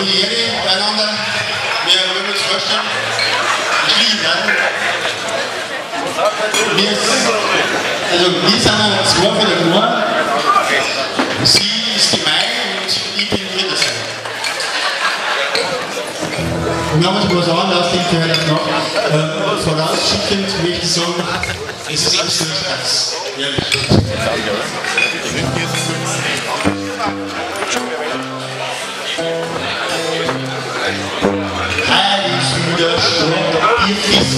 Ehre miteinander. Wir wollen uns vorstellen, ich liebe wir, also wir sind zwei von der Chor. Sie ist die Mai und ich bin Rittersein. Wir haben uns was denke ich heute noch. Ähm, vorausschickend möchte ich sagen, es ist absolut Spaß. Ehrlich.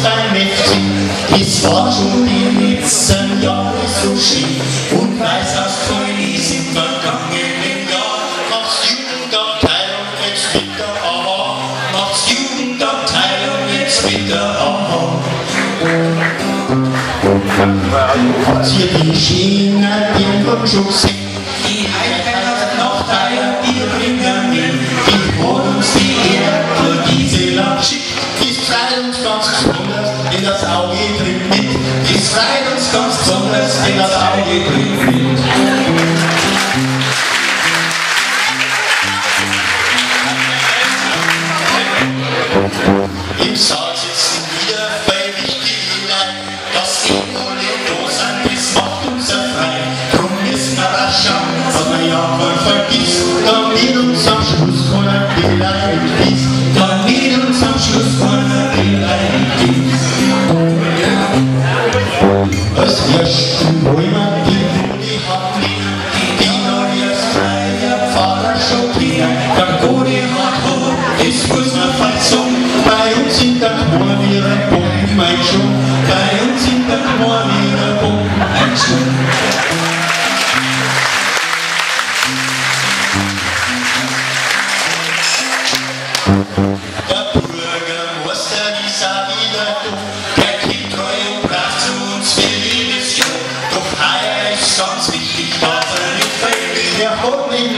Ein Mädchen, ist war schon die letzten Jahre so schön und weiß aus Köln sind vergangenen Jahr. Macht's Jugendabteilung jetzt wieder aha. Macht's Jugendabteilung jetzt wieder aha. Habt ihr die Schiene, den vom uns ganz besonders in das Auge drin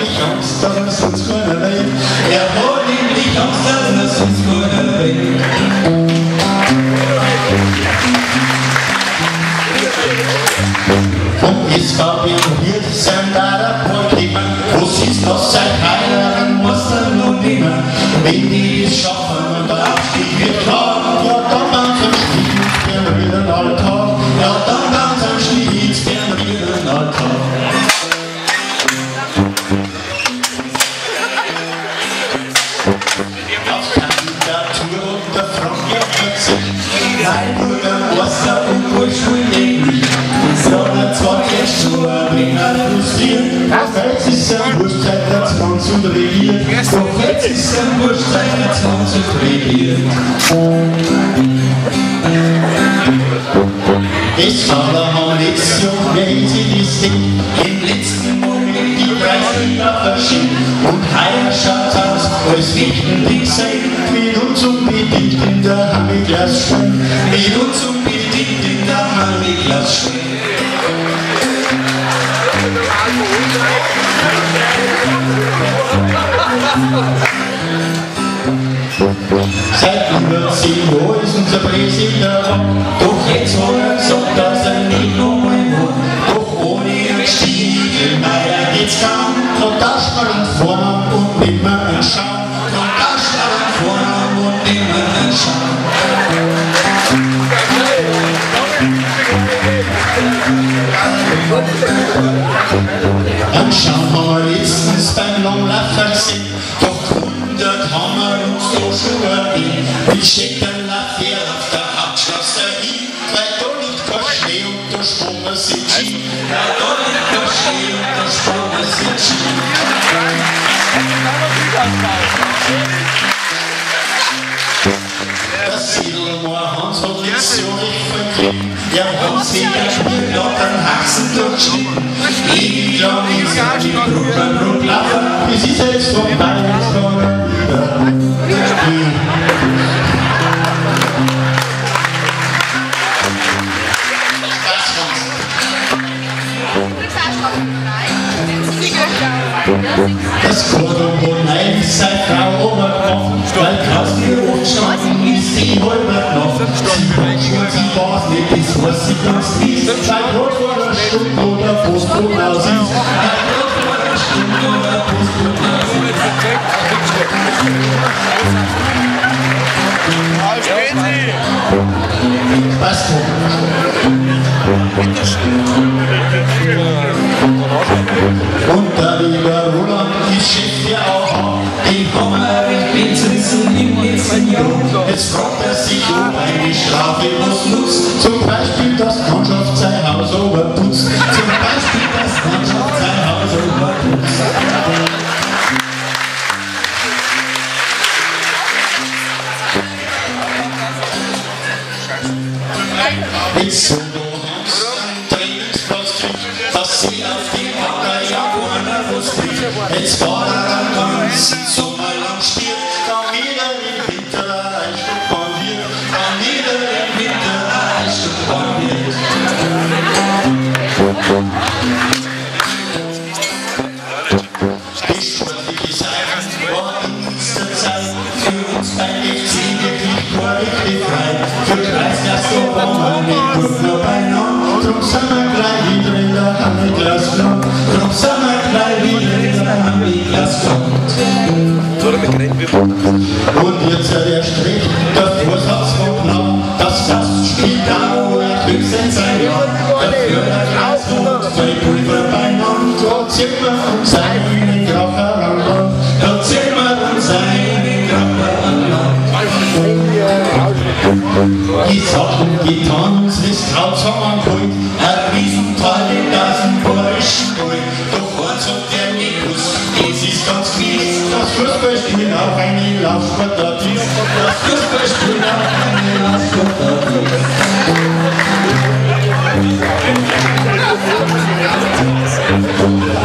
nämlich Angst, dass er sonst keiner will. Er hat nämlich Angst, dass er sonst keiner will. Vom SVB wird sein da der Bräutigam. Was ist das seit heileren Meister noch nimmer? Wenn die es schaffen und der Abstieg wird klar, haben letztes Jahr, wer ist in die Stick? Als wichtig sein. Mit uns unbedingt in der Hamiglas stehen. Mit uns unbedingt in der Hamiglas stehen. Seit über 10 Jahren ist unser Präsident Doch jetzt hat Einen Schaum haben wir letztens beim Langlaufer gesehen. Doch 100 haben wir uns da schon erwähnt. Mit Scheckerlauf her auf der Hauptstraße hin, hat sich ein Spiel auf den Haxen durchgeschnitten. Das Kordonbonneif sei Frau Oberkopf, weil Kraus die Rotschatten ist die Holmerkopf. Sie kommt die Bosne bis vor sie ganz mies, bei Kordonbonneif Stunde oder ist. Bei Kordonbonneif Stunde oder Postbonneif ist. Passt doch lieber Roland, ich Chef ja auch. Die Hammer, ich bin im letzten Jahr. Jetzt fragt er sich, ob eine Strafe was nutzt. Zum Beispiel, dass Mannschaft sein Haus oberputzt. Zum Beispiel, dass Mannschaft sein Haus oberputzt. Jetzt so, Jetzt war er am ganzen Sommer lang spielt, dann wieder im Winter ein Stück bandiert, dann wieder im Winter ein Stück bandiert. Die sportliche Seite war in dieser Zeit für uns beim FC wirklich korrekte frei. Für Kreisklasse waren wir nicht gut nur beieinander, drum sind wir gleich wieder in der Handklasse gelandet. Drum sind wir gleich wieder Und jetzt hat er Strich, der Vorsatz war knapp, das Gastspiel da, wo er höchstens sein Jahr. Dafür der Glas und zwei Pulver beieinander, da zieht man uns seinen eine Laufsportart ist. Das Fußballspielen auch eine Laufsportart ist.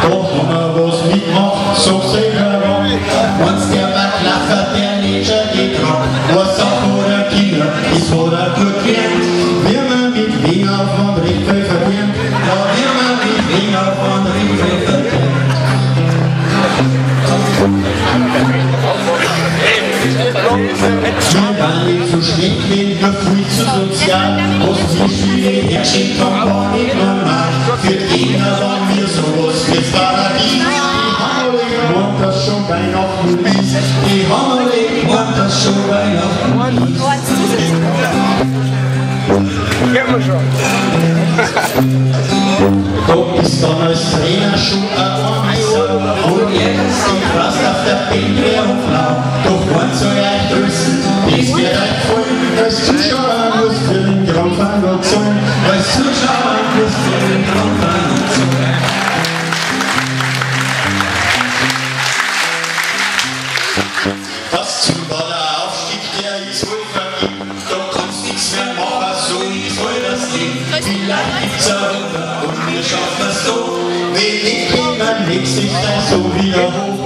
Da haben wir was mitmacht, so selber ran. Wenn's der Backlacher, der nicht schon getragen, was auch oder Kinder, das hat er gut gelernt. Wie man mit Wiener von Riffel verdient, ja, wie man mit Wiener von Riffel verdient. Wir waren nicht so schlecht, wenn wir viel zu sozial, was wir viele hergeschickt haben, war nicht normal. Für die Gegner waren wir sowas wie das Paradies. Die Hammerling waren das schon Weihnachten ließ. Die Hammerling Ziel war der Aufstieg, der ist wohl verdient. Da kannst nichts mehr machen, so ist wohl das Leben. Vielleicht gibt's ein Wunder und wir schaffen es so. Wenn jemand legt sich dann so wieder hoch.